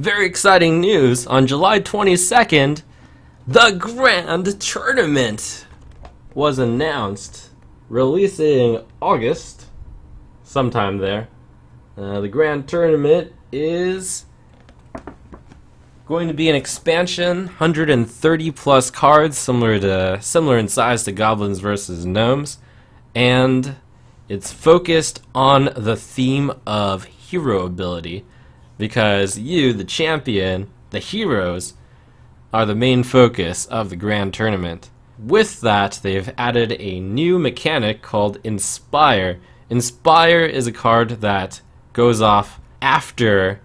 Very exciting news. On July 22nd, the Grand Tournament was announced, releasing August, sometime there. Uh, the Grand Tournament is going to be an expansion, 130 plus cards, similar to similar in size to Goblins versus Gnomes, and it's focused on the theme of hero ability, because you, the champion, the heroes, are the main focus of the Grand Tournament. With that, they've added a new mechanic called Inspire. Inspire is a card that goes off after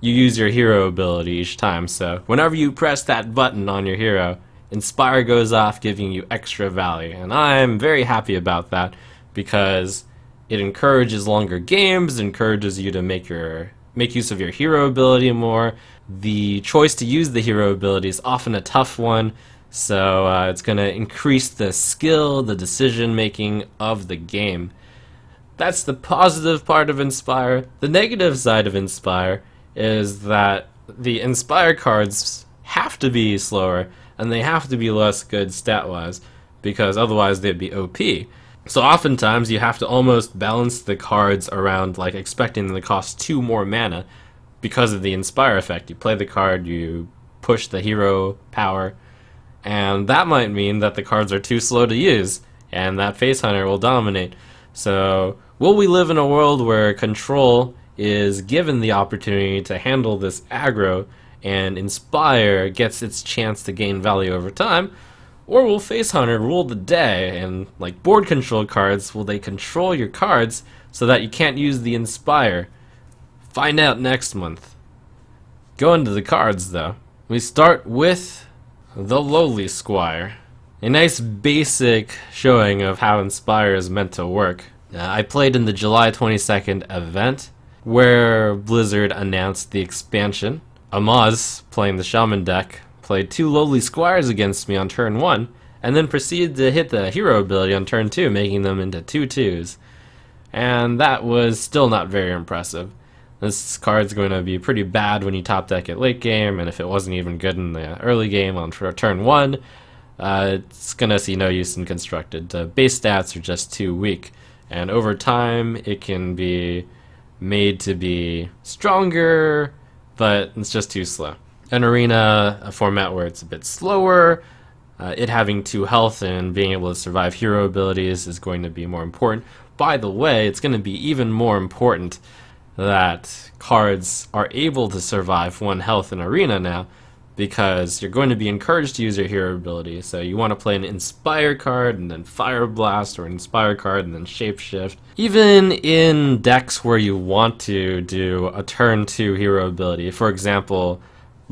you use your hero ability each time. So whenever you press that button on your hero, Inspire goes off, giving you extra value. And I'm very happy about that because it encourages longer games, encourages you to make your make use of your hero ability more. The choice to use the hero ability is often a tough one, so uh, it's going to increase the skill, the decision making of the game. That's the positive part of Inspire. The negative side of Inspire is that the Inspire cards have to be slower and they have to be less good stat wise because otherwise they'd be OP. So oftentimes you have to almost balance the cards around like expecting them to cost two more mana because of the Inspire effect. You play the card, you push the hero power, and that might mean that the cards are too slow to use, and that Face Hunter will dominate. So will we live in a world where control is given the opportunity to handle this aggro and Inspire gets its chance to gain value over time, or will Face Hunter rule the day and like board control cards, will they control your cards so that you can't use the Inspire? Find out next month. Go into the cards though. We start with the Lowly Squire. A nice basic showing of how Inspire is meant to work. Uh, I played in the July 22nd event where Blizzard announced the expansion. Amaz, playing the Shaman deck, played two Lowly Squires against me on turn 1, and then proceeded to hit the hero ability on turn 2, making them into 2 2s. And that was still not very impressive. This card's going to be pretty bad when you top deck it late game, and if it wasn't even good in the early game on turn 1, uh, it's going to see no use in constructed. The base stats are just too weak, and over time it can be made to be stronger, but it's just too slow. An arena, a format where it's a bit slower, uh, it having two health and being able to survive hero abilities is going to be more important. By the way, it's going to be even more important that cards are able to survive one health in arena now because you're going to be encouraged to use your hero ability. So you want to play an Inspire card and then Fire Blast or an Inspire card and then Shapeshift. Even in decks where you want to do a turn 2 hero ability, for example,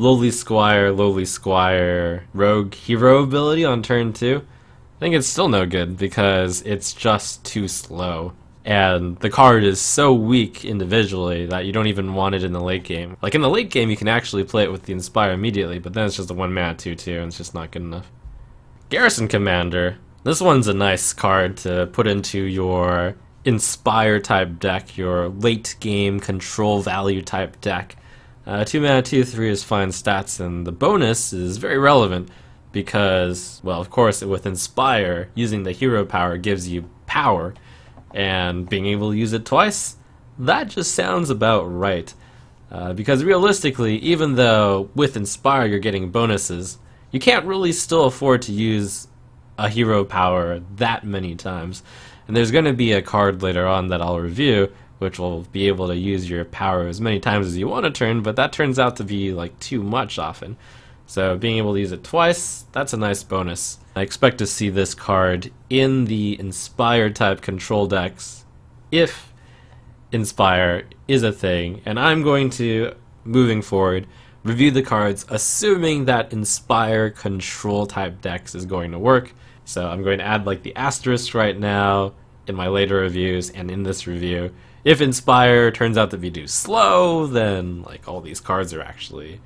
Lowly Squire, Lowly Squire, Rogue hero ability on turn 2, I think it's still no good because it's just too slow and the card is so weak individually that you don't even want it in the late game. Like in the late game, you can actually play it with the Inspire immediately, but then it's just a one mana 2 2, and it's just not good enough. Garrison Commander. This one's a nice card to put into your Inspire type deck, your late game control value type deck. Uh, 2 mana 2 3 is fine stats, and the bonus is very relevant because, well, of course, with Inspire, using the hero power gives you power and being able to use it twice, that just sounds about right. Uh, because realistically, even though with Inspire you're getting bonuses, you can't really still afford to use a hero power that many times. And there's going to be a card later on that I'll review, which will be able to use your power as many times as you want to turn, but that turns out to be like too much often. So being able to use it twice, that's a nice bonus. I expect to see this card in the Inspire type control decks if Inspire is a thing, and I'm going to, moving forward, review the cards assuming that Inspire control type decks is going to work. So I'm going to add like the asterisk right now in my later reviews and in this review. If Inspire turns out to be too slow, then like all these cards are actually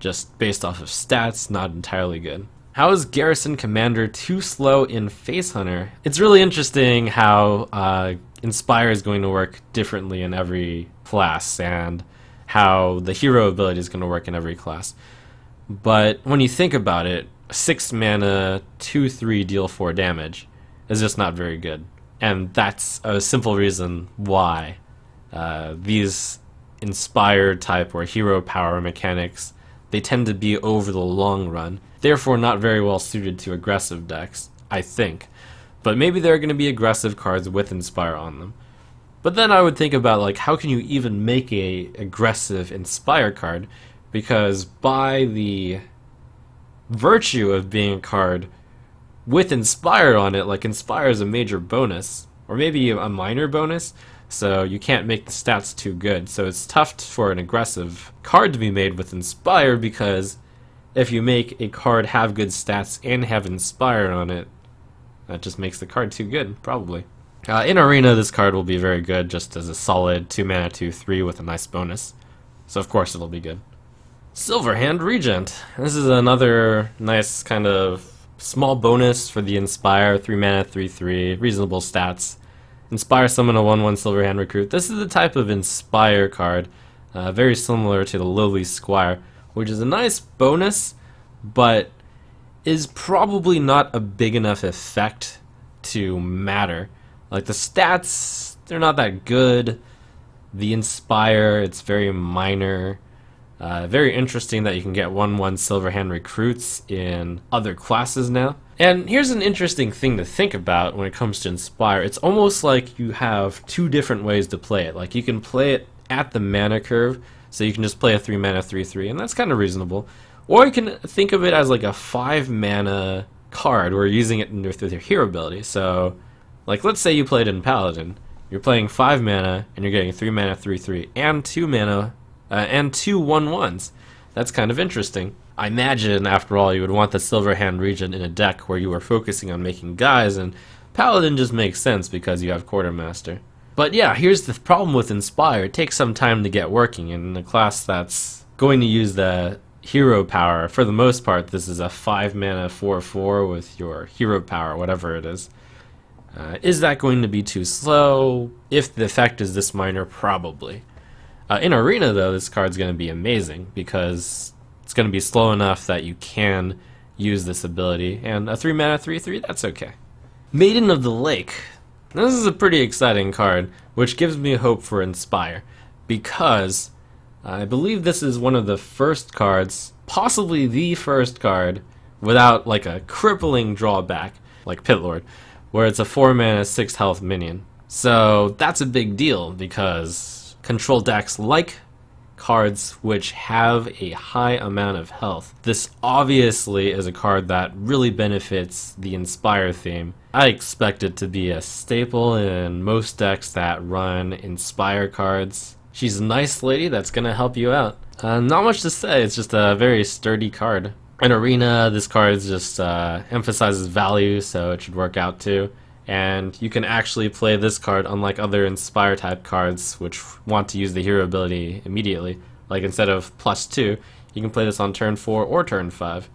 just based off of stats, not entirely good. How is Garrison Commander too slow in Face Hunter? It's really interesting how uh, Inspire is going to work differently in every class, and how the hero ability is going to work in every class. But when you think about it, 6 mana, 2 3 deal 4 damage is just not very good. And that's a simple reason why uh, these inspired type or hero power mechanics they tend to be over the long run, therefore not very well suited to aggressive decks, I think. But maybe there are going to be aggressive cards with Inspire on them. But then I would think about like how can you even make a aggressive Inspire card because by the virtue of being a card with Inspire on it, like Inspire is a major bonus, or maybe a minor bonus, so you can't make the stats too good. So it's tough for an aggressive card to be made with Inspire because if you make a card have good stats and have Inspire on it, that just makes the card too good, probably. Uh, in Arena, this card will be very good just as a solid 2 mana 2 3 with a nice bonus. So of course it'll be good. Silverhand Regent. This is another nice kind of small bonus for the Inspire, 3 mana 3 3, reasonable stats. Inspire summon a 1-1 Silverhand Recruit. This is the type of Inspire card, uh, very similar to the Lowly Squire, which is a nice bonus, but is probably not a big enough effect to matter. Like the stats, they're not that good. The Inspire, it's very minor. Uh, very interesting that you can get 1-1 Silverhand recruits in other classes now. And here's an interesting thing to think about when it comes to Inspire. It's almost like you have two different ways to play it. Like you can play it at the mana curve, so you can just play a 3 mana 3-3, and that's kind of reasonable. Or you can think of it as like a 5 mana card where you're using it with your hero ability. So, like let's say you played in Paladin. You're playing 5 mana, and you're getting 3 mana 3-3, and 2 mana uh, and two one ones. That's kind of interesting. I imagine, after all, you would want the Silverhand Regent in a deck where you are focusing on making guys, and Paladin just makes sense because you have Quartermaster. But yeah, here's the problem with Inspire. It takes some time to get working, and in a class that's going to use the hero power, for the most part, this is a 5 mana 4 4 with your hero power, whatever it is. Uh, is that going to be too slow? If the effect is this minor, probably. Uh, in Arena, though, this card's going to be amazing because it's going to be slow enough that you can use this ability. And a 3 mana 3 3, that's okay. Maiden of the Lake. This is a pretty exciting card, which gives me hope for Inspire because I believe this is one of the first cards, possibly the first card, without like a crippling drawback, like Pitlord, where it's a 4 mana 6 health minion. So that's a big deal because control decks like cards which have a high amount of health. This obviously is a card that really benefits the Inspire theme. I expect it to be a staple in most decks that run Inspire cards. She's a nice lady that's gonna help you out. Uh, not much to say, it's just a very sturdy card. In Arena, this card just uh, emphasizes value, so it should work out too and you can actually play this card unlike other Inspire type cards which want to use the hero ability immediately. Like instead of plus 2, you can play this on turn 4 or turn 5.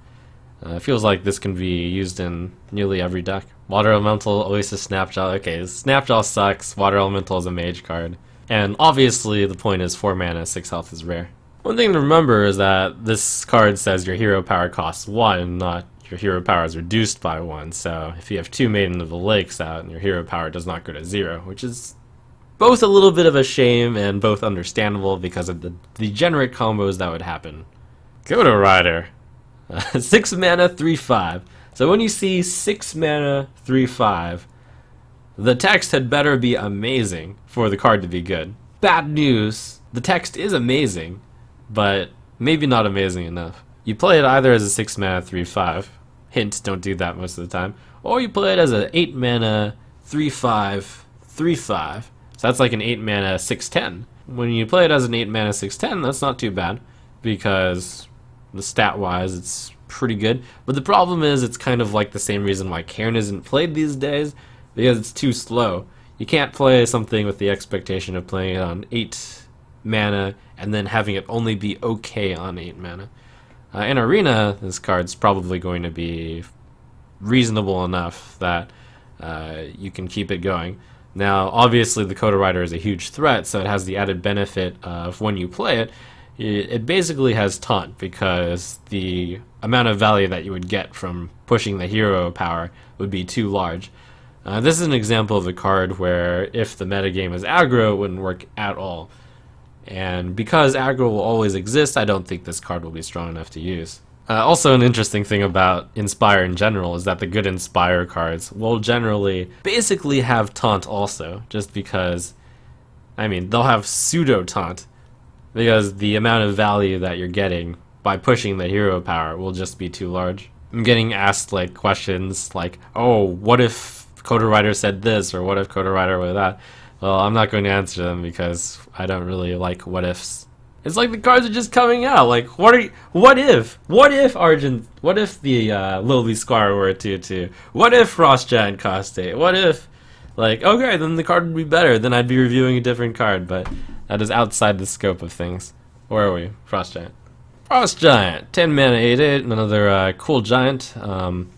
Uh, it feels like this can be used in nearly every deck. Water Elemental, Oasis Snapjaw. Okay, Snapjaw sucks. Water Elemental is a mage card. And obviously the point is 4 mana, 6 health is rare. One thing to remember is that this card says your hero power costs 1, not your hero power is reduced by one. So if you have two Maiden of the Lakes out, and your hero power does not go to zero, which is both a little bit of a shame and both understandable because of the degenerate combos that would happen. Kodorider, uh, six mana, three five. So when you see six mana, three five, the text had better be amazing for the card to be good. Bad news, the text is amazing, but maybe not amazing enough. You play it either as a 6 mana 3 5, Hint, don't do that most of the time. Or you play it as an 8 mana 3 5 3 5. So that's like an 8 mana 6 10. When you play it as an 8 mana 6 10, that's not too bad because the stat wise it's pretty good. But the problem is it's kind of like the same reason why Cairn isn't played these days because it's too slow. You can't play something with the expectation of playing it on 8 mana and then having it only be okay on 8 mana. Uh, in Arena, this card's probably going to be reasonable enough that uh, you can keep it going. Now, obviously, the Kodorider is a huge threat, so it has the added benefit of when you play it, it basically has taunt because the amount of value that you would get from pushing the hero power would be too large. Uh, this is an example of a card where if the metagame is aggro, it wouldn't work at all. And because aggro will always exist, I don't think this card will be strong enough to use. Uh, also, an interesting thing about Inspire in general is that the good Inspire cards will generally basically have Taunt also, just because, I mean, they'll have pseudo Taunt, because the amount of value that you're getting by pushing the hero power will just be too large. I'm getting asked like questions like, oh, what if Kodorider said this, or what if Kodorider would that? Well, I'm not going to answer them because I don't really like what ifs. It's like the cards are just coming out. Like, what are you, what if? What if Argent? What if the uh, Lowly Squire were a 2-2? What if Frost Giant cost 8? What if, like, okay, then the card would be better. Then I'd be reviewing a different card, but that is outside the scope of things. Where are we? Frost Giant. Frost Giant, 10 mana, 8 8, another uh, cool giant. Um,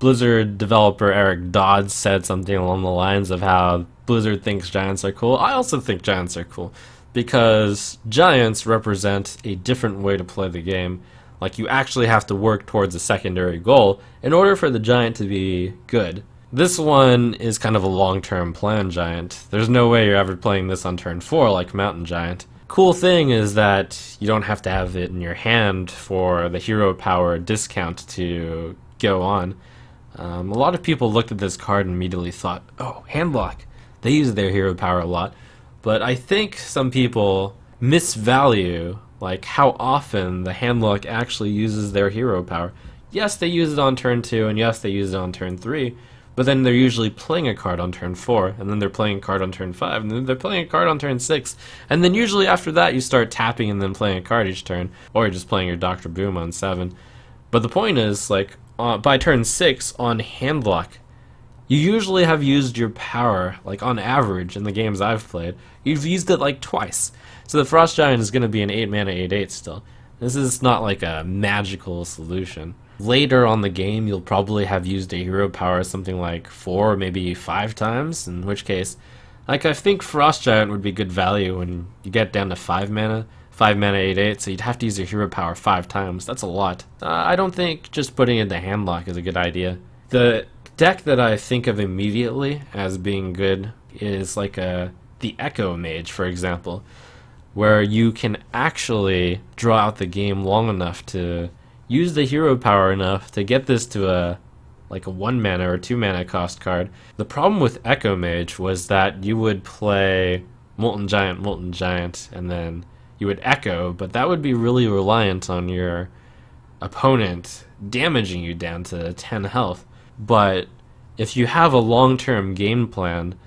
Blizzard developer Eric Dodds said something along the lines of how Blizzard thinks giants are cool. I also think giants are cool because giants represent a different way to play the game. Like you actually have to work towards a secondary goal in order for the giant to be good. This one is kind of a long-term plan giant. There's no way you're ever playing this on turn 4 like Mountain Giant. Cool thing is that you don't have to have it in your hand for the hero power discount to go on. Um, a lot of people looked at this card and immediately thought, oh, handlock. They use their hero power a lot. But I think some people misvalue like how often the handlock actually uses their hero power. Yes, they use it on turn 2, and yes, they use it on turn 3, but then they're usually playing a card on turn 4, and then they're playing a card on turn 5, and then they're playing a card on turn 6, and then usually after that you start tapping and then playing a card each turn, or you're just playing your Dr. Boom on 7. But the point is, like, uh, by turn 6 on handlock, you usually have used your power, like on average in the games I've played, you've used it like twice. So the Frost Giant is going to be an 8 mana 8 8 still. This is not like a magical solution. Later on the game, you'll probably have used a hero power something like 4 or maybe 5 times, in which case, like I think Frost Giant would be good value when you get down to 5 mana. 5 mana 8 8, so you'd have to use your hero power 5 times. That's a lot. Uh, I don't think just putting in the handlock is a good idea. The deck that I think of immediately as being good is like a the Echo Mage, for example, where you can actually draw out the game long enough to use the hero power enough to get this to a like a one mana or two mana cost card. The problem with Echo Mage was that you would play Molten Giant, Molten Giant, and then you would Echo, but that would be really reliant on your opponent damaging you down to 10 health. But if you have a long-term game plan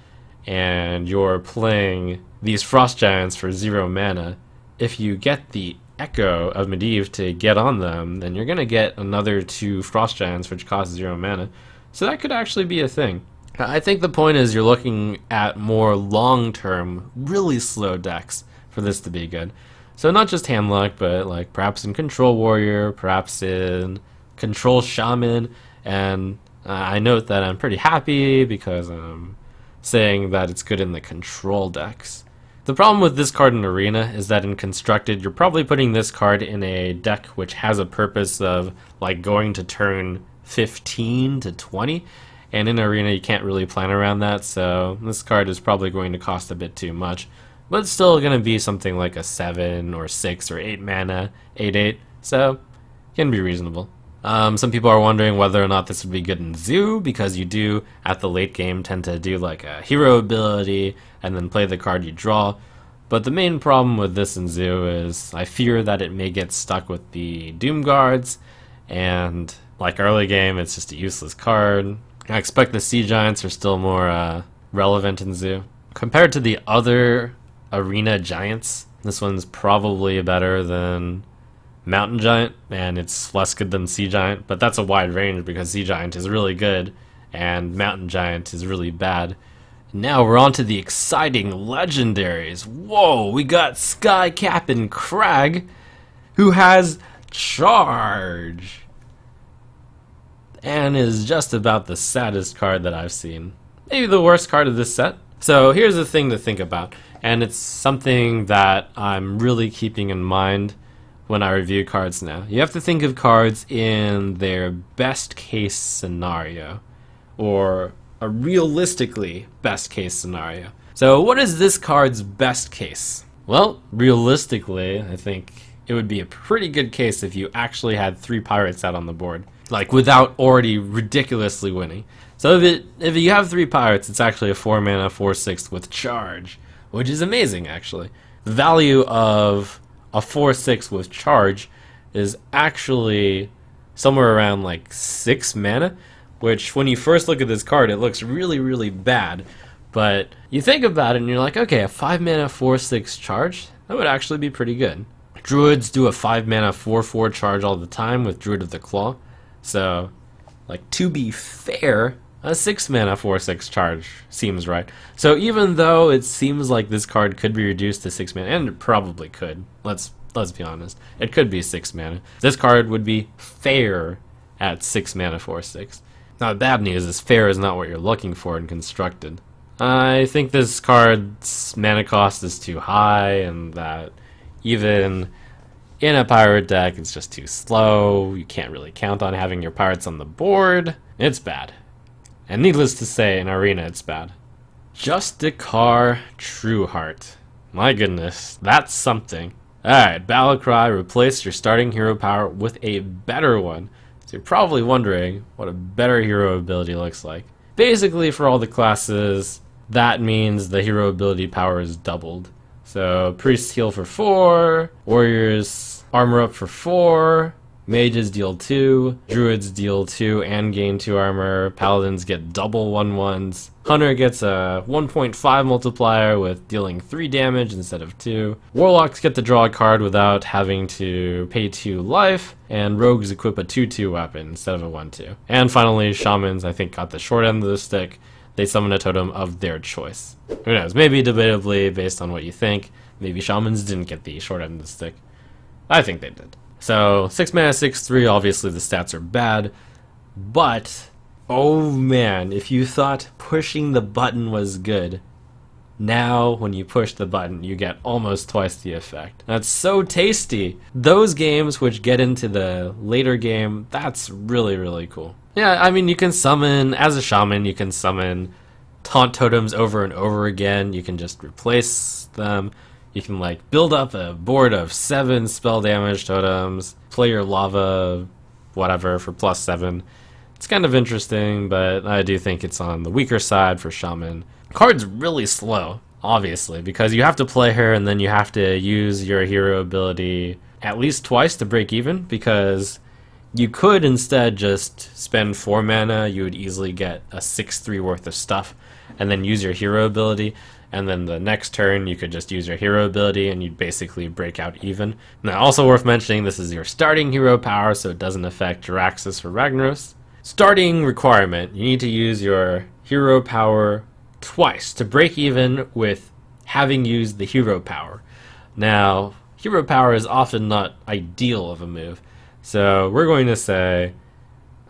and you're playing these frost giants for zero mana, if you get the echo of Medivh to get on them, then you're gonna get another two frost giants which cost zero mana. So that could actually be a thing. I think the point is you're looking at more long-term, really slow decks for this to be good. So not just Handlock, but like perhaps in Control Warrior, perhaps in Control Shaman, and uh, I note that I'm pretty happy because I'm saying that it's good in the control decks. The problem with this card in Arena is that in Constructed, you're probably putting this card in a deck which has a purpose of like going to turn 15 to 20, and in Arena you can't really plan around that, so this card is probably going to cost a bit too much. But it's still going to be something like a 7 or 6 or 8 mana, 8-8, so can be reasonable. Um, some people are wondering whether or not this would be good in Zoo, because you do, at the late game, tend to do like a hero ability and then play the card you draw. But the main problem with this in Zoo is I fear that it may get stuck with the Doom Guards, and like early game, it's just a useless card. I expect the Sea Giants are still more uh, relevant in Zoo. Compared to the other Arena Giants, this one's probably better than Mountain Giant, and it's less good than Sea Giant, but that's a wide range because Sea Giant is really good and Mountain Giant is really bad. Now we're on to the exciting legendaries. Whoa, we got Sky Captain Kragg, who has Charge, and is just about the saddest card that I've seen. Maybe the worst card of this set. So here's the thing to think about, and it's something that I'm really keeping in mind when I review cards now. You have to think of cards in their best case scenario, or a realistically best case scenario. So what is this card's best case? Well, realistically, I think it would be a pretty good case if you actually had three pirates out on the board, like without already ridiculously winning. So if it if you have three pirates, it's actually a four mana four six with charge, which is amazing actually. The value of a four six with charge is actually somewhere around like six mana, which when you first look at this card, it looks really really bad. But you think about it and you're like, okay, a five mana four six charge that would actually be pretty good. Druids do a 5 mana 4 4 charge all the time with Druid of the Claw. So, like, to be fair, a 6 mana 4 6 charge seems right. So, even though it seems like this card could be reduced to 6 mana, and it probably could, let's let's be honest, it could be 6 mana. This card would be fair at 6 mana 4 6. Now, the bad news is fair is not what you're looking for in constructed. I think this card's mana cost is too high, and that even in a pirate deck, it's just too slow. You can't really count on having your pirates on the board. It's bad. And needless to say, in Arena, it's bad. Justicar Trueheart. My goodness, that's something. Alright, Battlecry, replace your starting hero power with a better one. So you're probably wondering what a better hero ability looks like. Basically, for all the classes, that means the hero ability power is doubled. So priests heal for four, warriors armor up for four, mages deal two, druids deal two and gain two armor, paladins get double one ones, hunter gets a 1.5 multiplier with dealing three damage instead of two, warlocks get to draw a card without having to pay two life, and rogues equip a 2-2 weapon instead of a 1-2. And finally, shamans I think got the short end of the stick they summon a totem of their choice. Who knows? Maybe debatably based on what you think. Maybe shamans didn't get the short end of the stick. I think they did. So, 6 mana, 6 3, obviously the stats are bad. But, oh man, if you thought pushing the button was good, now when you push the button, you get almost twice the effect. That's so tasty. Those games which get into the later game, that's really, really cool. Yeah, I mean, you can summon, as a shaman, you can summon taunt totems over and over again. You can just replace them. You can, like, build up a board of seven spell damage totems, play your lava, whatever, for plus seven. It's kind of interesting, but I do think it's on the weaker side for shaman. Card's really slow, obviously, because you have to play her and then you have to use your hero ability at least twice to break even, because you could instead just spend 4 mana, you would easily get a 6-3 worth of stuff, and then use your hero ability, and then the next turn you could just use your hero ability and you'd basically break out even. Now also worth mentioning, this is your starting hero power, so it doesn't affect Jaraxxus or Ragnaros. Starting requirement, you need to use your hero power twice to break even with having used the hero power. Now, hero power is often not ideal of a move, so we're going to say,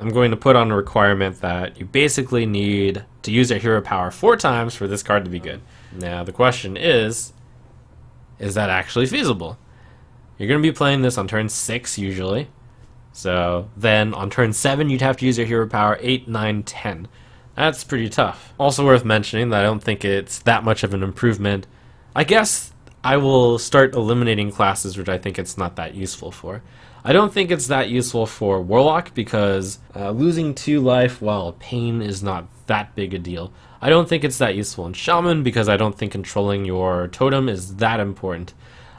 I'm going to put on a requirement that you basically need to use your hero power four times for this card to be good. Now the question is, is that actually feasible? You're going to be playing this on turn 6 usually. So then on turn 7 you'd have to use your hero power 8, 9, 10. That's pretty tough. Also worth mentioning that I don't think it's that much of an improvement. I guess I will start eliminating classes which I think it's not that useful for. I don't think it's that useful for Warlock because uh, losing 2 life while pain is not that big a deal. I don't think it's that useful in Shaman because I don't think controlling your totem is that important.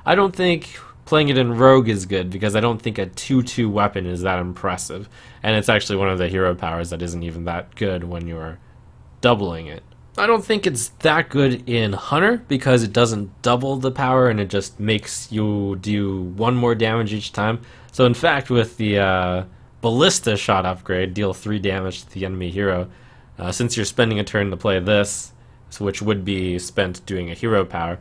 I don't think playing it in Rogue is good because I don't think a 2-2 weapon is that impressive. And it's actually one of the hero powers that isn't even that good when you're doubling it. I don't think it's that good in Hunter because it doesn't double the power and it just makes you do one more damage each time. So in fact, with the uh, Ballista shot upgrade, deal 3 damage to the enemy hero, uh, since you're spending a turn to play this, which would be spent doing a hero power,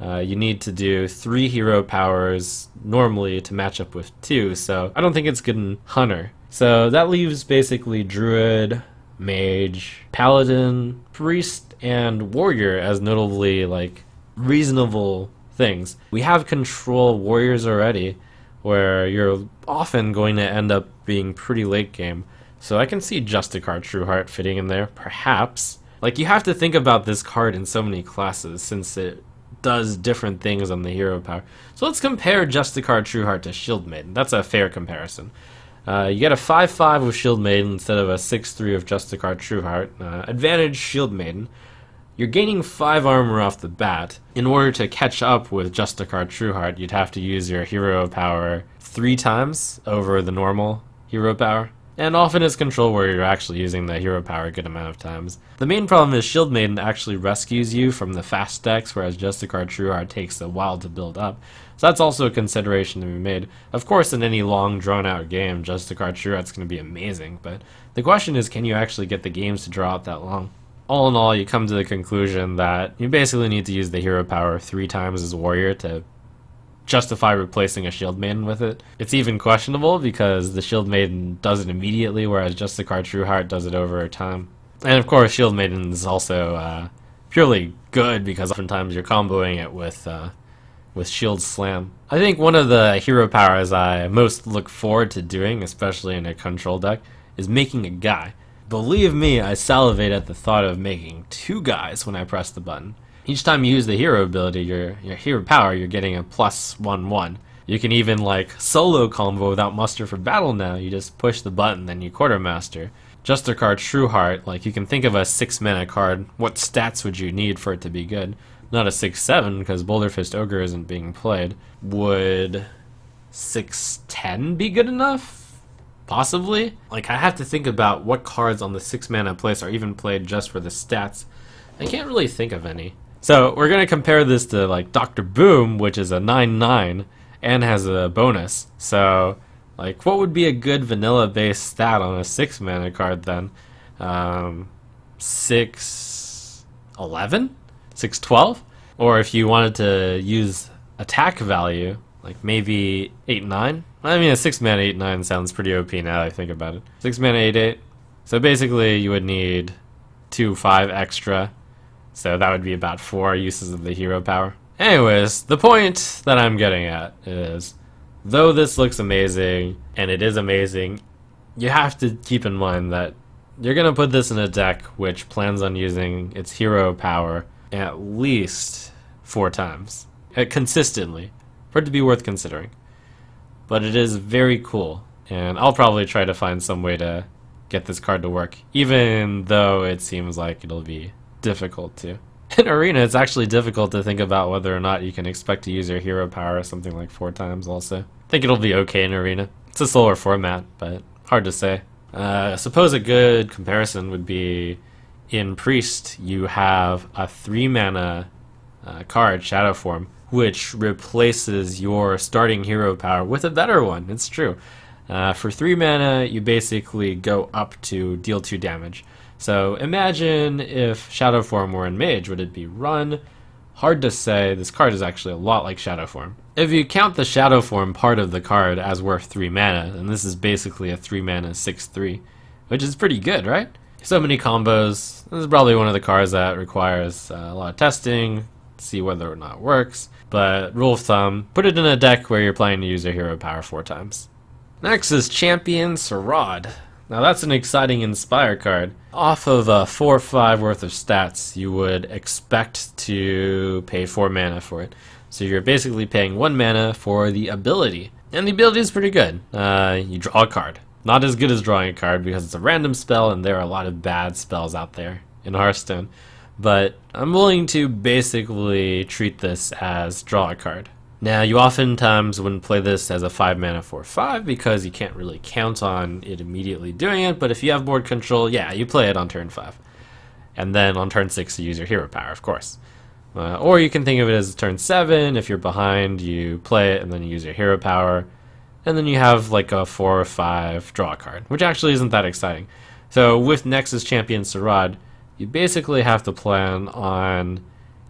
uh, you need to do 3 hero powers normally to match up with 2, so I don't think it's good in Hunter. So that leaves basically Druid, mage, paladin, priest, and warrior as notably like reasonable things. We have control warriors already, where you're often going to end up being pretty late game. So I can see Justicar Trueheart fitting in there, perhaps. Like, you have to think about this card in so many classes, since it does different things on the hero power. So let's compare Justicar Trueheart to Shield Maiden. That's a fair comparison. Uh, you get a 5-5 with Shield Maiden instead of a 6-3 of Justicar Trueheart. Uh, advantage Shield Maiden. You're gaining 5 armor off the bat. In order to catch up with Justicar Trueheart, you'd have to use your hero power 3 times over the normal hero power. And often as control where you're actually using the hero power a good amount of times. The main problem is Shield Maiden actually rescues you from the fast decks, whereas Justicar Trueheart takes a while to build up. So that's also a consideration to be made. Of course, in any long, drawn-out game, Justicar Trueheart's going to be amazing, but the question is, can you actually get the games to draw out that long? All in all, you come to the conclusion that you basically need to use the hero power three times as Warrior to justify replacing a Shield Maiden with it. It's even questionable because the Shield Maiden does it immediately, whereas Justicar Trueheart does it over time. And of course, Shield Maiden is also uh, purely good because oftentimes you're comboing it with uh, with Shield Slam. I think one of the hero powers I most look forward to doing, especially in a control deck, is making a guy. Believe me, I salivate at the thought of making two guys when I press the button. Each time you use the hero ability, your, your hero power, you're getting a plus 1 1. You can even like solo combo without muster for battle now. You just push the button, then you quartermaster. Justicar Trueheart, like you can think of a 6 mana card. What stats would you need for it to be good? Not a 6-7 because Boulder Fist Ogre isn't being played. Would 6-10 be good enough? Possibly? Like I have to think about what cards on the 6 mana place are even played just for the stats. I can't really think of any. So we're gonna compare this to like Doctor Boom, which is a 9-9 and has a bonus. So like what would be a good vanilla based stat on a 6 mana card then? Um, 6 11? 6 12? Or if you wanted to use attack value, like maybe 8 9? I mean a 6 mana 8 9 sounds pretty OP now I think about it. 6 mana 8 8. So basically you would need 2 5 extra so that would be about four uses of the hero power. Anyways, the point that I'm getting at is, though this looks amazing, and it is amazing, you have to keep in mind that you're going to put this in a deck which plans on using its hero power at least four times, uh, consistently, for it to be worth considering. But it is very cool, and I'll probably try to find some way to get this card to work, even though it seems like it'll be difficult to. In Arena, it's actually difficult to think about whether or not you can expect to use your hero power something like four times also. I think it'll be okay in Arena. It's a slower format, but hard to say. Uh, I suppose a good comparison would be in Priest, you have a three mana uh, card, Shadow Form, which replaces your starting hero power with a better one. It's true. Uh, for three mana, you basically go up to deal two damage. So imagine if Shadow Form were in Mage, would it be run? Hard to say, this card is actually a lot like Shadow Form. If you count the Shadow Form part of the card as worth 3 mana, then this is basically a 3 mana 6-3, which is pretty good, right? So many combos, this is probably one of the cards that requires uh, a lot of testing, see whether or not it works, but rule of thumb, put it in a deck where you're planning to use your hero power 4 times. Next is Champion Saraad. Now that's an exciting Inspire card. Off of a 4 or 5 worth of stats, you would expect to pay 4 mana for it. So you're basically paying 1 mana for the ability. And the ability is pretty good. Uh, you draw a card. Not as good as drawing a card because it's a random spell and there are a lot of bad spells out there in Hearthstone. But I'm willing to basically treat this as draw a card. Now, you oftentimes wouldn't play this as a 5 mana 4 5 because you can't really count on it immediately doing it, but if you have board control, yeah, you play it on turn 5. And then on turn 6, you use your hero power, of course. Uh, or you can think of it as turn 7, if you're behind, you play it and then you use your hero power. And then you have like a 4 or 5 draw card, which actually isn't that exciting. So with Nexus Champion Saraad, you basically have to plan on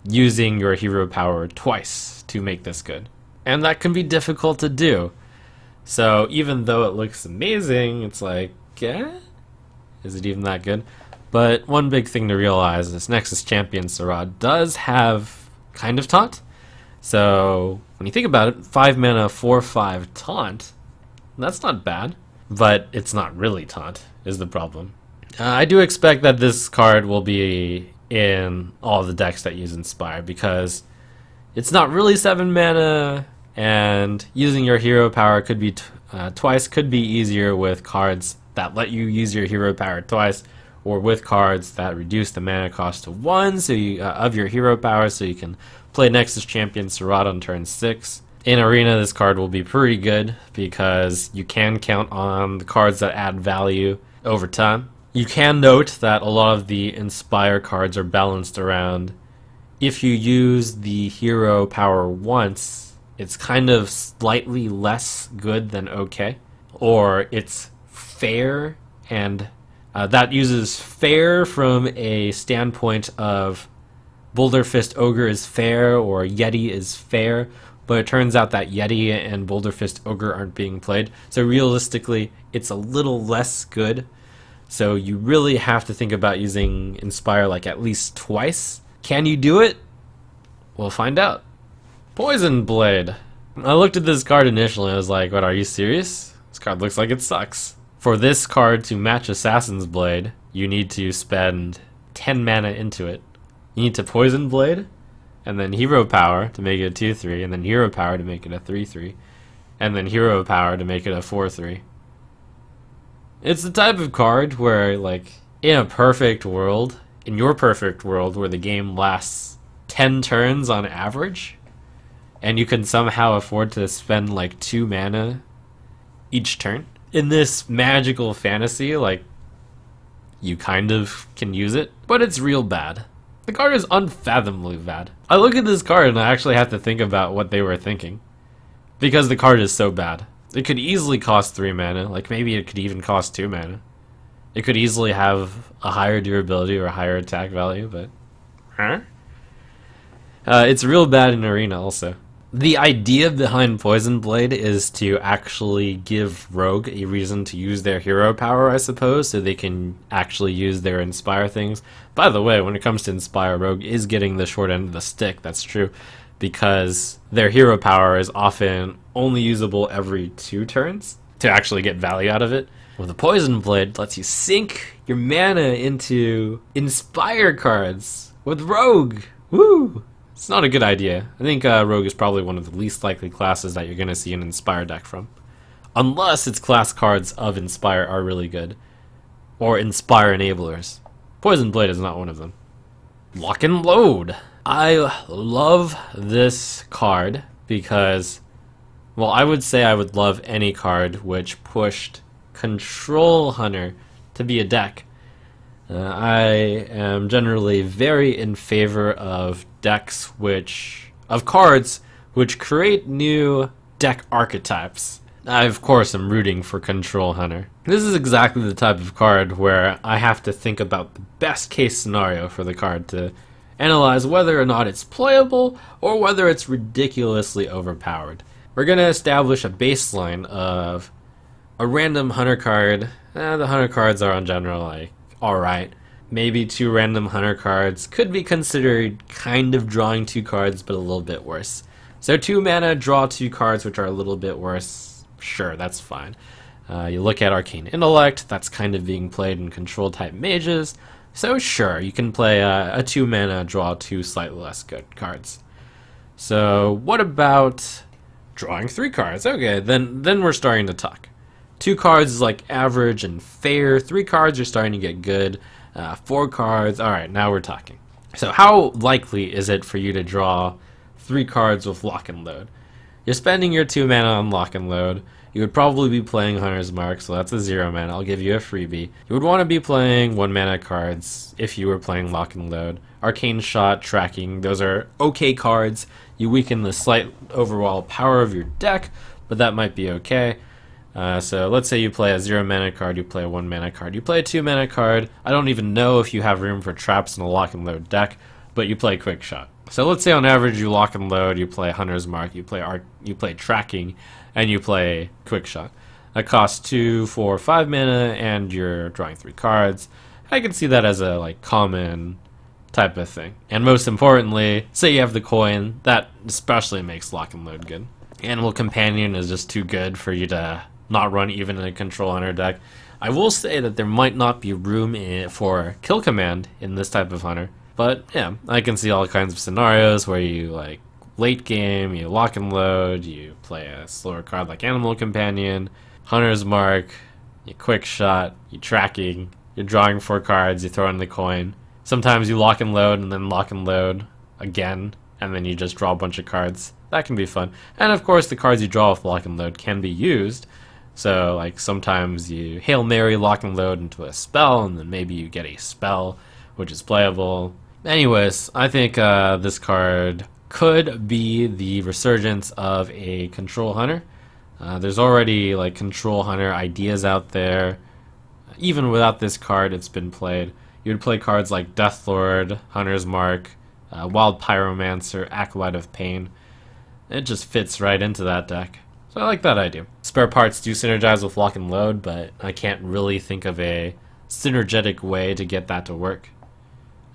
using your hero power twice to make this good. And that can be difficult to do. So even though it looks amazing, it's like, eh? Is it even that good? But one big thing to realize is Nexus Champion Saraad does have kind of taunt. So when you think about it, 5 mana, 4 5 taunt, that's not bad. But it's not really taunt, is the problem. Uh, I do expect that this card will be in all the decks that use Inspire because it's not really 7 mana, and using your hero power could be uh, twice could be easier with cards that let you use your hero power twice or with cards that reduce the mana cost to one so you, uh, of your hero power so you can play Nexus Champion Saraad on turn 6. In Arena, this card will be pretty good because you can count on the cards that add value over time. You can note that a lot of the Inspire cards are balanced around if you use the hero power once, it's kind of slightly less good than okay, or it's fair, and uh, that uses fair from a standpoint of Boulder Fist Ogre is fair or Yeti is fair, but it turns out that Yeti and Boulder Fist Ogre aren't being played. So realistically, it's a little less good. So you really have to think about using Inspire like at least twice. Can you do it? We'll find out. Poison Blade. I looked at this card initially and I was like, what, are you serious? This card looks like it sucks. For this card to match Assassin's Blade, you need to spend 10 mana into it. You need to Poison Blade, and then Hero Power to make it a 2-3, and then Hero Power to make it a 3-3, and then Hero Power to make it a 4-3. It's the type of card where, like, in a perfect world, in your perfect world where the game lasts 10 turns on average, and you can somehow afford to spend like 2 mana each turn, in this magical fantasy, like, you kind of can use it, but it's real bad. The card is unfathomably bad. I look at this card and I actually have to think about what they were thinking. Because the card is so bad. It could easily cost 3 mana, like maybe it could even cost 2 mana. It could easily have a higher durability or a higher attack value, but... Huh? Uh, it's real bad in Arena also. The idea behind Poison Blade is to actually give Rogue a reason to use their hero power, I suppose, so they can actually use their Inspire things. By the way, when it comes to Inspire, Rogue is getting the short end of the stick, that's true, because their hero power is often only usable every two turns to actually get value out of it. Well, the Poison Blade lets you sink your mana into Inspire cards with Rogue. Woo! It's not a good idea. I think uh, Rogue is probably one of the least likely classes that you're going to see an Inspire deck from. Unless its class cards of Inspire are really good. Or Inspire enablers. Poison Blade is not one of them. Lock and Load. I love this card because, well, I would say I would love any card which pushed Control Hunter to be a deck. Uh, I am generally very in favor of decks which of cards which create new deck archetypes. I of course am rooting for Control Hunter. This is exactly the type of card where I have to think about the best case scenario for the card to analyze whether or not it's playable or whether it's ridiculously overpowered. We're going to establish a baseline of a random hunter card. Eh, the hunter cards are in general like alright maybe two random hunter cards could be considered kind of drawing two cards, but a little bit worse. So two mana, draw two cards, which are a little bit worse. Sure, that's fine. Uh, you look at Arcane Intellect, that's kind of being played in control type mages. So sure, you can play a, a two mana, draw two slightly less good cards. So what about drawing three cards? Okay, then then we're starting to talk. Two cards is like average and fair. Three cards are starting to get good. Uh, four cards. All right, now we're talking. So how likely is it for you to draw three cards with lock and load? You're spending your two mana on lock and load. You would probably be playing Hunter's Mark, so that's a zero mana. I'll give you a freebie. You would want to be playing one mana cards if you were playing Lock and Load. Arcane Shot, Tracking, those are okay cards. You weaken the slight overall power of your deck, but that might be okay. Uh, so let's say you play a zero mana card, you play a one mana card, you play a two mana card. I don't even know if you have room for traps in a lock and load deck, but you play quick shot. So let's say on average you lock and load, you play Hunter's Mark, you play art, you play tracking, and you play quick shot. that costs two, four, five mana, and you're drawing three cards. I can see that as a like common type of thing. And most importantly, say you have the coin, that especially makes lock and load good. Animal Companion is just too good for you to not run even in a control hunter deck. I will say that there might not be room for kill command in this type of hunter, but yeah, I can see all kinds of scenarios where you like late game, you lock and load, you play a slower card like Animal Companion, Hunter's Mark, you quick shot, you tracking, you're drawing four cards, you throw in the coin. Sometimes you lock and load and then lock and load again, and then you just draw a bunch of cards. That can be fun. And of course, the cards you draw with lock and load can be used. So, like, sometimes you Hail Mary lock and load into a spell, and then maybe you get a spell, which is playable. Anyways, I think uh, this card could be the resurgence of a control hunter. Uh, there's already like control hunter ideas out there. Even without this card, it's been played. You would play cards like Deathlord, Hunter's Mark, uh, Wild Pyromancer, Acolyte of Pain. It just fits right into that deck. I like that idea. Spare parts do synergize with lock and load, but I can't really think of a synergetic way to get that to work.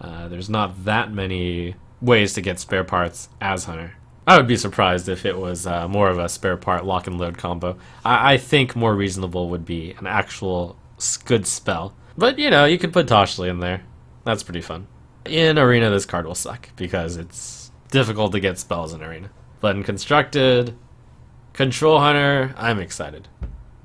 Uh, there's not that many ways to get spare parts as Hunter. I would be surprised if it was uh, more of a spare part lock and load combo. I, I think more reasonable would be an actual good spell. But you know, you could put Toshley in there. That's pretty fun. In Arena, this card will suck because it's difficult to get spells in Arena. But in Constructed, Control Hunter, I'm excited.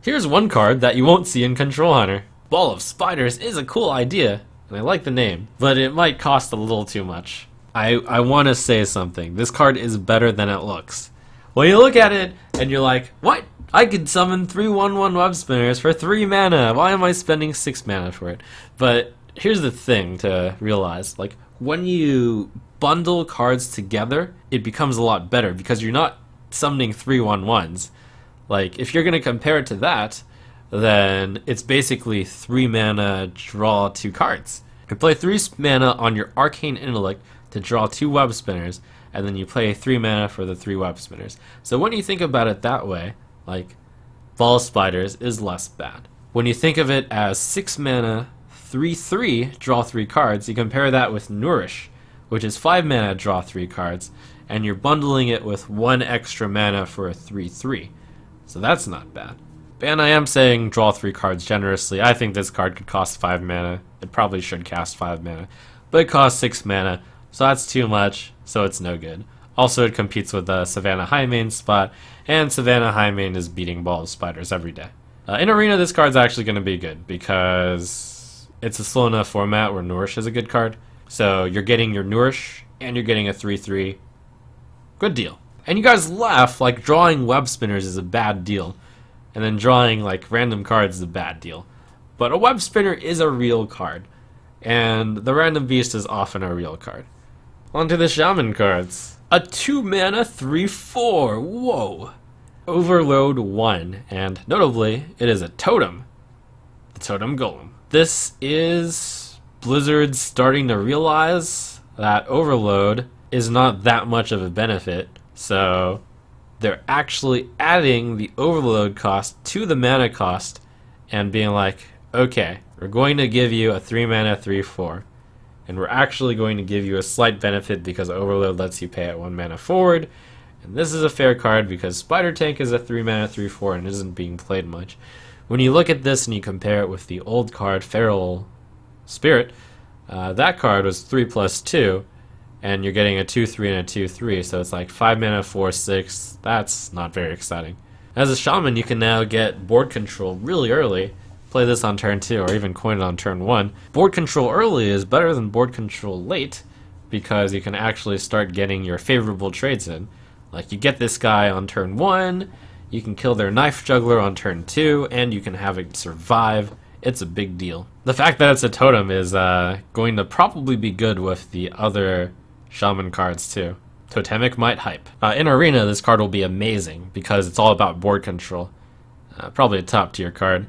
Here's one card that you won't see in Control Hunter. Ball of Spiders is a cool idea, and I like the name, but it might cost a little too much. I, I want to say something. This card is better than it looks. Well, you look at it, and you're like, what? I could summon three 1-1 web spinners for 3 mana. Why am I spending 6 mana for it? But here's the thing to realize. Like, when you bundle cards together, it becomes a lot better because you're not summoning three 1-1s. Like, if you're going to compare it to that, then it's basically 3 mana, draw 2 cards. You play 3 mana on your Arcane Intellect to draw 2 web spinners, and then you play 3 mana for the 3 web spinners. So when you think about it that way, like Ball Spiders is less bad. When you think of it as 6 mana, 3 3, draw 3 cards, you compare that with Nourish, which is 5 mana, draw 3 cards, and you're bundling it with 1 extra mana for a 3 3. So that's not bad. And I am saying draw 3 cards generously. I think this card could cost 5 mana. It probably should cast 5 mana. But it costs 6 mana, so that's too much, so it's no good. Also, it competes with the Savannah Highmane spot, and Savannah Highmane is beating Ball of Spiders every day. Uh, in Arena, this card's actually going to be good because it's a slow enough format where Nourish is a good card. So you're getting your Nourish, and you're getting a 3-3. Good deal. And you guys laugh like drawing web spinners is a bad deal, and then drawing like random cards is a bad deal. But a web spinner is a real card, and the random beast is often a real card. Onto the shaman cards. A 2 mana 3 4. Whoa. Overload 1, and notably, it is a totem. The Totem Golem. This is Blizzard starting to realize that Overload is not that much of a benefit, so they're actually adding the Overload cost to the mana cost and being like, okay, we're going to give you a 3 mana 3 4 and we're actually going to give you a slight benefit because Overload lets you pay at 1 mana forward. And this is a fair card because Spider Tank is a 3 mana 3 4 and isn't being played much. When you look at this and you compare it with the old card Feral Spirit, uh, that card was 3 plus 2, and you're getting a 2 3 and a 2 3, so it's like 5 mana 4 6. That's not very exciting. As a shaman, you can now get board control really early play this on turn 2 or even coin it on turn 1. Board control early is better than board control late because you can actually start getting your favorable trades in. Like you get this guy on turn 1, you can kill their knife juggler on turn 2, and you can have it survive. It's a big deal. The fact that it's a totem is uh, going to probably be good with the other shaman cards too. Totemic Might Hype. Uh, in Arena, this card will be amazing because it's all about board control. Uh, probably a top tier card.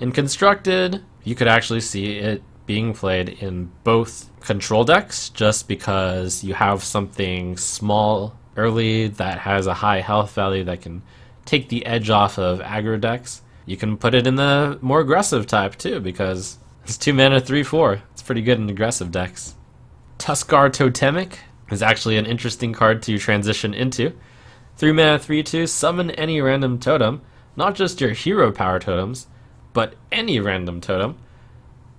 In Constructed, you could actually see it being played in both control decks just because you have something small early that has a high health value that can take the edge off of aggro decks. You can put it in the more aggressive type too, because it's 2 mana 3 4. It's pretty good in aggressive decks. Tuskarr Totemic is actually an interesting card to transition into. 3 mana 3 2, summon any random totem, not just your hero power totems, but any random totem.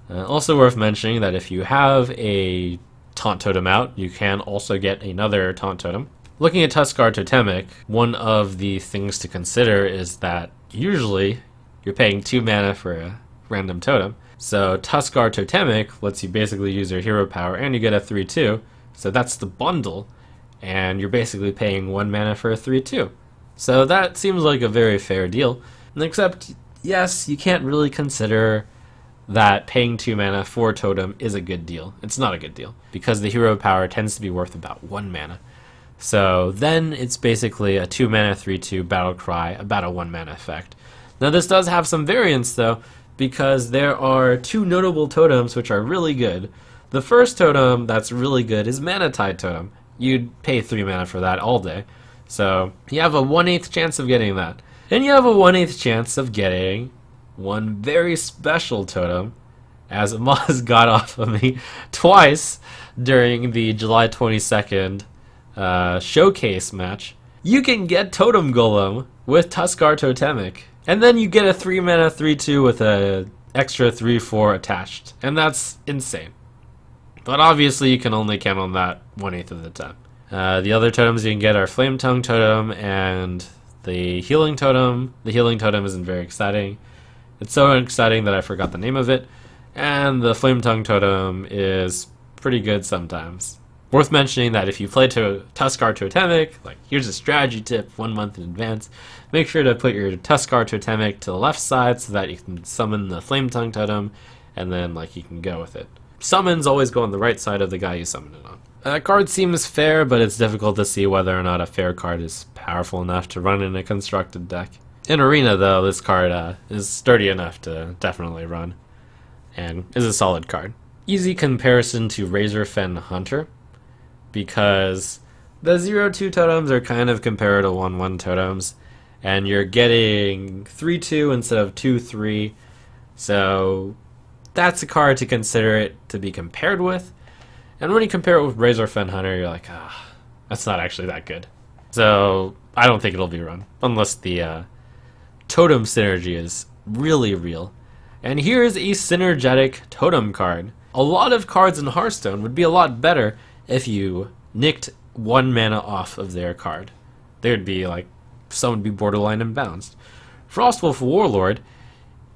Uh, also worth mentioning that if you have a Taunt Totem out, you can also get another Taunt Totem. Looking at Tuskarr Totemic, one of the things to consider is that usually you're paying 2 mana for a random totem. So Tuskarr Totemic lets you basically use your hero power and you get a 3-2. So that's the bundle, and you're basically paying 1 mana for a 3-2. So that seems like a very fair deal. Except, yes, you can't really consider that paying 2 mana for Totem is a good deal. It's not a good deal, because the hero power tends to be worth about 1 mana. So then it's basically a 2 mana 3 2 battle cry, about a 1 mana effect. Now this does have some variance though, because there are two notable totems which are really good. The first totem that's really good is Mana Tide Totem. You'd pay 3 mana for that all day. So you have a 1 8th chance of getting that. And you have a 1 8th chance of getting one very special totem, as Amaz got off of me twice during the July 22nd uh, showcase match. You can get Totem Golem with Tuskarr Totemic. And then you get a 3 mana 3 2 with a extra 3 4 attached. And that's insane. But obviously, you can only count on that one eighth of the time. Uh, the other totems you can get are Flame Tongue Totem and the Healing Totem. The Healing Totem isn't very exciting. It's so exciting that I forgot the name of it. And the Flame Tongue Totem is pretty good sometimes. Worth mentioning that if you play to Tuskarr Totemic, like here's a strategy tip one month in advance, make sure to put your Tuskarr Totemic to the left side so that you can summon the Flame Tongue Totem, and then like you can go with it. Summons always go on the right side of the guy you summon it on. That card seems fair, but it's difficult to see whether or not a fair card is powerful enough to run in a constructed deck. In Arena, though, this card uh, is sturdy enough to definitely run, and is a solid card. Easy comparison to Razorfen Hunter, because the 0-2 totems are kind of compared to 1-1 totems, and you're getting 3-2 instead of 2-3, so that's a card to consider it to be compared with. And when you compare it with Razorfen Hunter, you're like, ah, that's not actually that good. So I don't think it'll be run, unless the uh, totem synergy is really real. And here's a synergetic totem card. A lot of cards in Hearthstone would be a lot better if you nicked one mana off of their card. There'd be like some would be borderline imbalanced. Frostwolf Warlord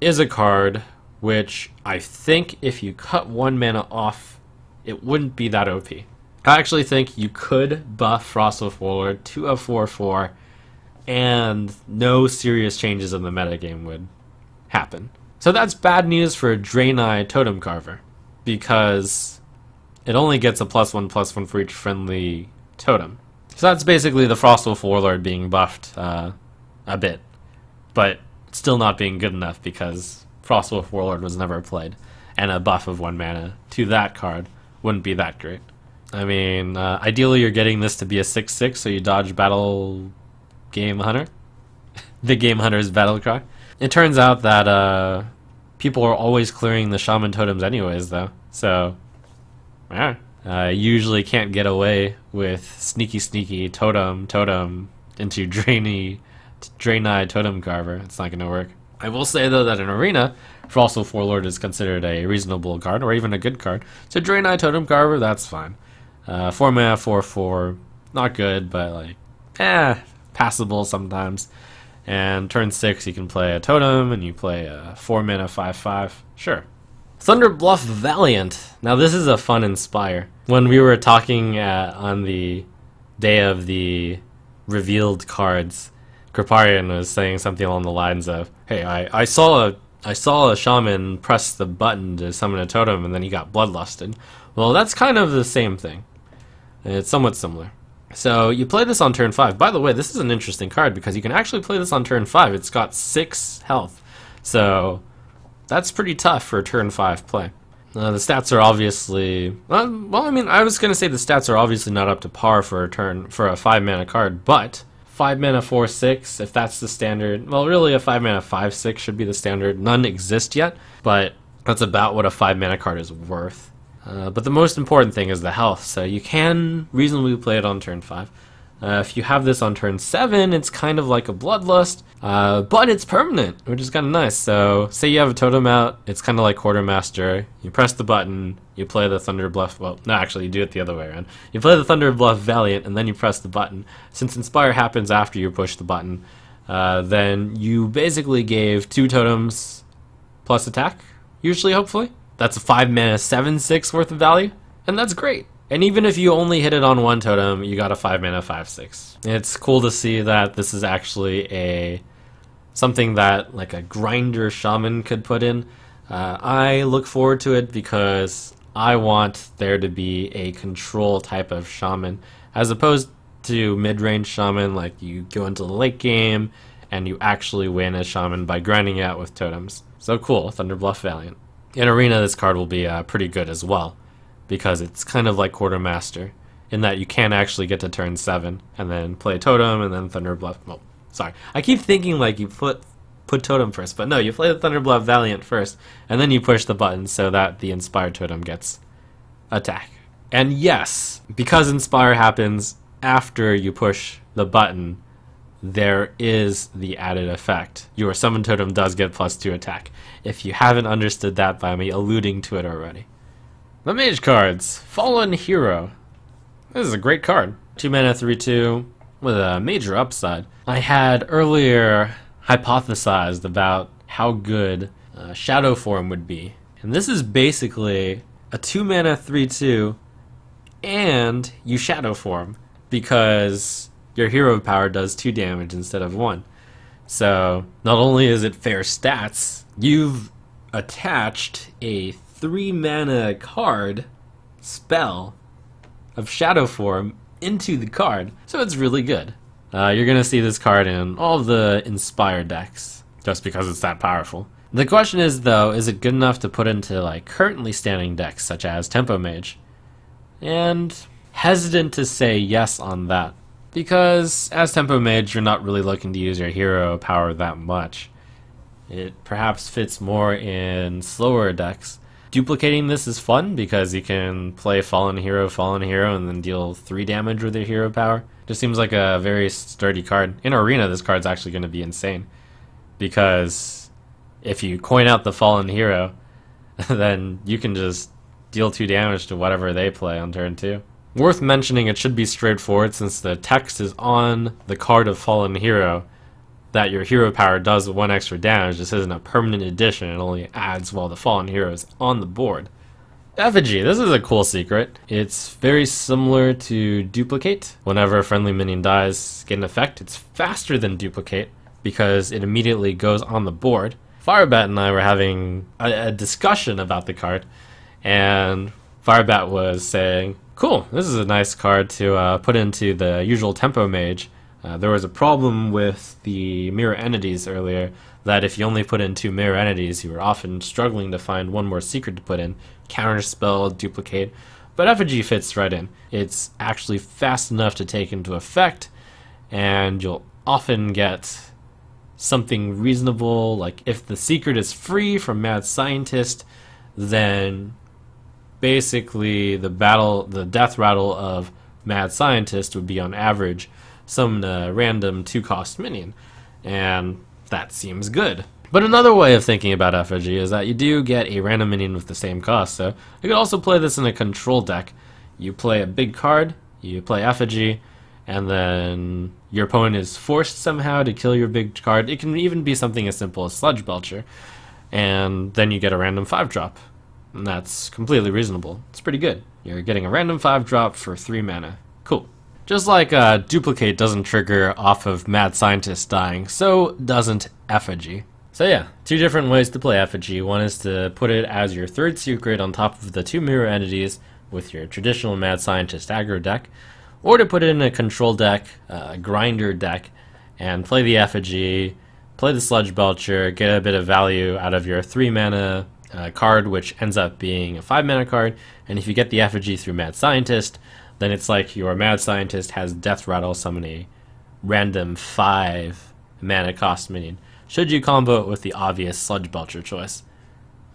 is a card which I think if you cut one mana off, it wouldn't be that OP. I actually think you could buff Frostwolf Warlord to a 4 4 and no serious changes in the metagame would happen. So that's bad news for Draenei Totem Carver because it only gets a plus one plus one for each friendly totem. So that's basically the Frostwolf Warlord being buffed uh, a bit, but still not being good enough because Frostwolf Warlord was never played, and a buff of one mana to that card wouldn't be that great. I mean, uh, ideally you're getting this to be a 6-6, so you dodge Battle Game Hunter. the Game Hunter's battle cry. It turns out that uh, people are always clearing the Shaman Totems anyways, though, so yeah. Uh, usually can't get away with sneaky, sneaky totem, totem into drainy, Draenei totem carver. It's not going to work. I will say though that in Arena, Frostwolf Warlord is considered a reasonable card, or even a good card. So Draenei Totem Carver, that's fine. Uh, 4 mana, 4 4, not good, but like, eh, passable sometimes. And turn 6, you can play a Totem, and you play a 4 mana 5 5. Sure, Thunderbluff Valiant. Now this is a fun Inspire. When we were talking uh, on the day of the revealed cards, Kripparrian was saying something along the lines of, "Hey, I, I saw a I saw a shaman press the button to summon a totem, and then he got bloodlusted." Well, that's kind of the same thing. It's somewhat similar. So you play this on turn five. By the way, this is an interesting card because you can actually play this on turn five. It's got six health, so that's pretty tough for a turn 5 play. Uh, the stats are obviously well, well. I mean, I was gonna say the stats are obviously not up to par for a turn for a five mana card, but 5 mana 4 6, if that's the standard. Well, really, a 5 mana 5 6 should be the standard. None exist yet, but that's about what a 5 mana card is worth. Uh, but the most important thing is the health, so you can reasonably play it on turn 5. Uh, if you have this on turn 7, it's kind of like a Bloodlust, uh, but it's permanent, which is kind of nice. So, say you have a totem out, it's kind of like Quartermaster. You press the button, you play the Thunder Bluff, well, no, actually, you do it the other way around. You play the Thunder Bluff Valiant, and then you press the button. Since Inspire happens after you push the button, uh, then you basically gave two totems plus attack, usually, hopefully. That's a 5 mana 7 6 worth of value, and that's great. And even if you only hit it on one totem, you got a 5 mana 5 6. It's cool to see that this is actually a something that like a grinder shaman could put in. Uh, I look forward to it because I want there to be a control type of shaman as opposed to mid-range shaman like you go into the late game and you actually win as shaman by grinding out with totems. So cool, Thunderbluff Valiant. In Arena this card will be uh, pretty good as well because it's kind of like Quartermaster in that you can't actually get to turn 7 and then play Totem and then Thunder Bluff. Well, sorry. I keep thinking like you put put Totem first, but no, you play the Thunder Bluff Valiant first and then you push the button so that the Inspired Totem gets attack. And yes, because Inspire happens after you push the button, there is the added effect. Your Summon Totem does get plus 2 attack. If you haven't understood that by me alluding to it already. The Mage cards. Fallen Hero. This is a great card. 2 mana, 3 2, with a major upside. I had earlier hypothesized about how good uh, Shadow Form would be. And this is basically a 2 mana, 3 2, and you Shadow Form because your hero power does 2 damage instead of 1. So, not only is it fair stats, you've attached a three mana card spell of shadow form into the card, so it's really good. Uh, you're gonna see this card in all the inspired decks, just because it's that powerful. The question is though, is it good enough to put into like currently standing decks such as Tempo Mage? And hesitant to say yes on that. Because as Tempo Mage, you're not really looking to use your hero power that much. It perhaps fits more in slower decks, Duplicating this is fun because you can play Fallen Hero, Fallen Hero, and then deal 3 damage with your hero power. Just seems like a very sturdy card. In Arena, this card's actually going to be insane. Because if you coin out the Fallen Hero, then you can just deal 2 damage to whatever they play on turn 2. Worth mentioning, it should be straightforward since the text is on the card of Fallen Hero that your hero power does one extra damage. This isn't a permanent addition, it only adds while the fallen hero is on the board. Effigy, this is a cool secret. It's very similar to Duplicate. Whenever a friendly minion dies, get an effect, it's faster than Duplicate because it immediately goes on the board. Firebat and I were having a, a discussion about the card, and Firebat was saying, cool, this is a nice card to uh, put into the usual Tempo Mage uh, there was a problem with the mirror entities earlier that if you only put in two mirror entities, you were often struggling to find one more secret to put in, counterspell, duplicate, but effigy fits right in. It's actually fast enough to take into effect, and you'll often get something reasonable, like if the secret is free from Mad Scientist, then basically the battle, the death rattle of Mad Scientist would be on average some uh, random two cost minion, and that seems good. But another way of thinking about effigy is that you do get a random minion with the same cost, so you could also play this in a control deck. You play a big card, you play effigy, and then your opponent is forced somehow to kill your big card. It can even be something as simple as Sludge Belcher, and then you get a random 5 drop. And that's completely reasonable. It's pretty good. You're getting a random 5 drop for 3 mana. Just like uh, Duplicate doesn't trigger off of Mad Scientist dying, so doesn't Effigy. So yeah, two different ways to play Effigy. One is to put it as your third secret on top of the two mirror entities with your traditional Mad Scientist aggro deck, or to put it in a control deck, uh, grinder deck, and play the Effigy, play the Sludge Belcher, get a bit of value out of your 3 mana uh, card, which ends up being a 5 mana card, and if you get the Effigy through Mad Scientist, then it's like your mad scientist has death rattle summon random 5 mana cost minion, should you combo it with the obvious Sludge Belcher choice.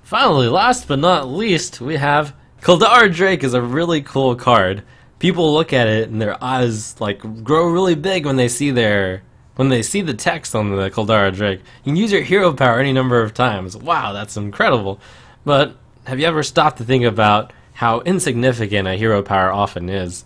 Finally, last but not least, we have Coldarra Drake is a really cool card. People look at it and their eyes like grow really big when they see their when they see the text on the Coldarra Drake. You can use your hero power any number of times. Wow, that's incredible. But have you ever stopped to think about how insignificant a hero power often is?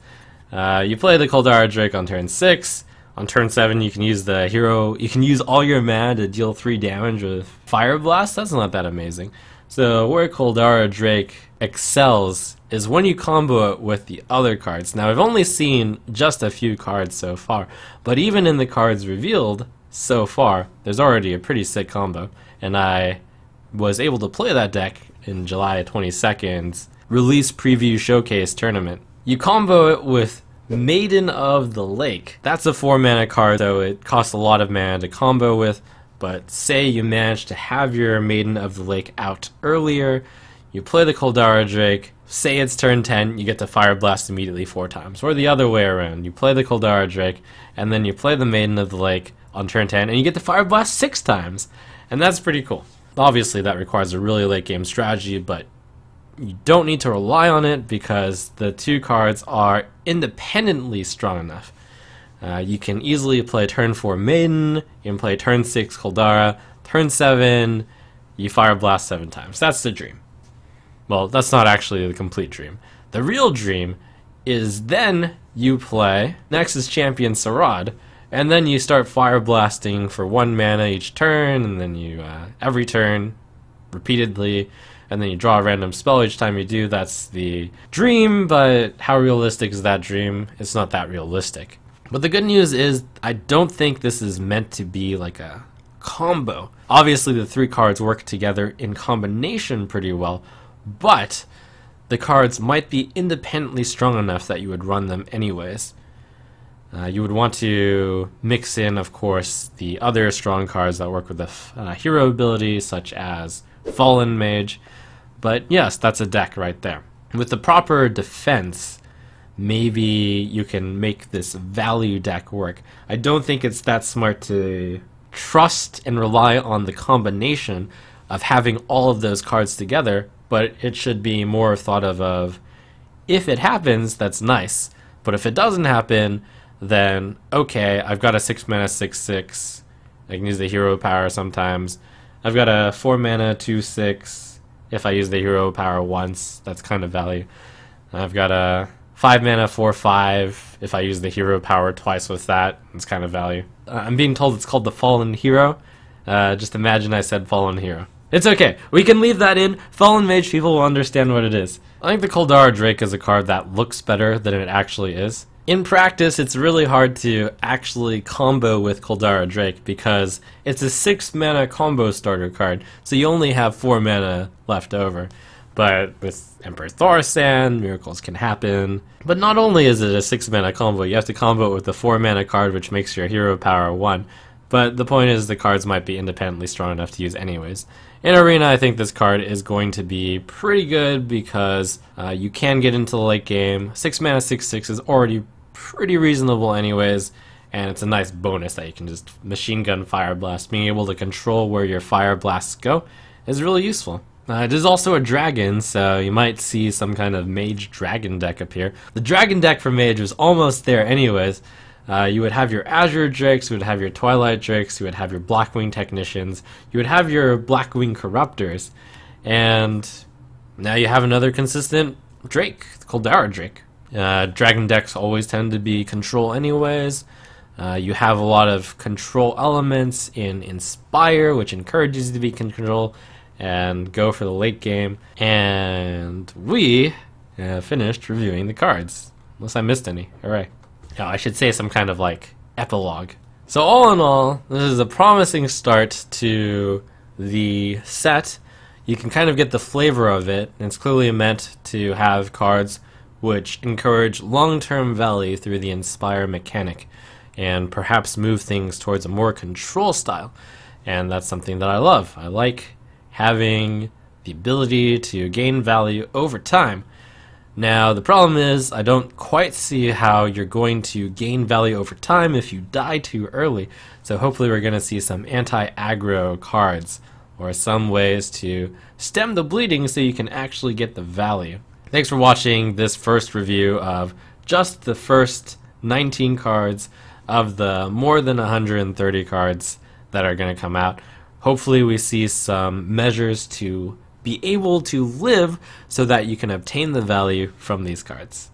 Uh, you play the Coldarra Drake on turn 6. On turn 7 you can use the hero, you can use all your mana to deal 3 damage with Fire Blast. That's not that amazing. So where Coldarra Drake excels is when you combo it with the other cards. Now I've only seen just a few cards so far, but even in the cards revealed so far, there's already a pretty sick combo. And I was able to play that deck in July 22nd's release preview showcase tournament. You combo it with Maiden of the Lake. That's a 4 mana card, though it costs a lot of mana to combo with, but say you manage to have your Maiden of the Lake out earlier, you play the Coldarra Drake, say it's turn 10, you get to Fire Blast immediately four times. Or the other way around, you play the Coldarra Drake, and then you play the Maiden of the Lake on turn 10, and you get to Fire Blast six times. And that's pretty cool. Obviously, that requires a really late game strategy, but you don't need to rely on it because the two cards are independently strong enough. Uh, you can easily play turn 4 Maiden, you can play turn 6 Coldarra, turn 7, you Fire Blast 7 times. That's the dream. Well, that's not actually the complete dream. The real dream is then you play Nexus Champion Saraad, and then you start Fire Blasting for 1 mana each turn, and then you, uh, every turn, repeatedly, and then you draw a random spell each time you do. That's the dream, but how realistic is that dream? It's not that realistic. But the good news is, I don't think this is meant to be like a combo. Obviously, the three cards work together in combination pretty well, but the cards might be independently strong enough that you would run them anyways. Uh, you would want to mix in, of course, the other strong cards that work with the uh, hero ability, such as Fallen Mage. But yes, that's a deck right there. With the proper defense, maybe you can make this value deck work. I don't think it's that smart to trust and rely on the combination of having all of those cards together, but it should be more thought of of if it happens, that's nice. But if it doesn't happen, then okay, I've got a 6 mana 6 6. I can use the hero power sometimes. I've got a 4 mana 2 6. If I use the hero power once, that's kind of value. I've got a 5 mana 4 5. If I use the hero power twice with that, it's kind of value. Uh, I'm being told it's called the Fallen Hero. Uh, just imagine I said Fallen Hero. It's okay. We can leave that in. Fallen Mage people will understand what it is. I think the Coldarra Drake is a card that looks better than it actually is. In practice, it's really hard to actually combo with Coldarra Drake because it's a 6 mana combo starter card, so you only have 4 mana left over. But with Emperor Thaurissan, miracles can happen. But not only is it a 6 mana combo, you have to combo it with the 4 mana card which makes your hero power 1. But the point is the cards might be independently strong enough to use anyways. In Arena, I think this card is going to be pretty good because uh, you can get into the late game. 6 mana 6 6 is already pretty reasonable anyways, and it's a nice bonus that you can just machine gun fire blast. Being able to control where your fire blasts go is really useful. Uh, it is also a dragon, so you might see some kind of mage dragon deck appear. The dragon deck for mage was almost there anyways. Uh, you would have your Azure Drakes, you would have your Twilight Drakes, you would have your Blackwing Technicians, you would have your Blackwing Corruptors, and now you have another consistent Drake, the Coldarra Drake. Uh, dragon decks always tend to be control anyways. Uh, you have a lot of control elements in Inspire, which encourages you to be control and go for the late game. And we uh, finished reviewing the cards. Unless I missed any. Hooray. Yeah, I should say some kind of like epilogue. So all in all, this is a promising start to the set. You can kind of get the flavor of it. It's clearly meant to have cards which encourage long-term value through the Inspire mechanic and perhaps move things towards a more control style. And that's something that I love. I like having the ability to gain value over time. Now, the problem is, I don't quite see how you're going to gain value over time if you die too early. So hopefully we're going to see some anti-aggro cards, or some ways to stem the bleeding so you can actually get the value. Thanks for watching this first review of just the first 19 cards of the more than 130 cards that are going to come out. Hopefully we see some measures to be able to live so that you can obtain the value from these cards.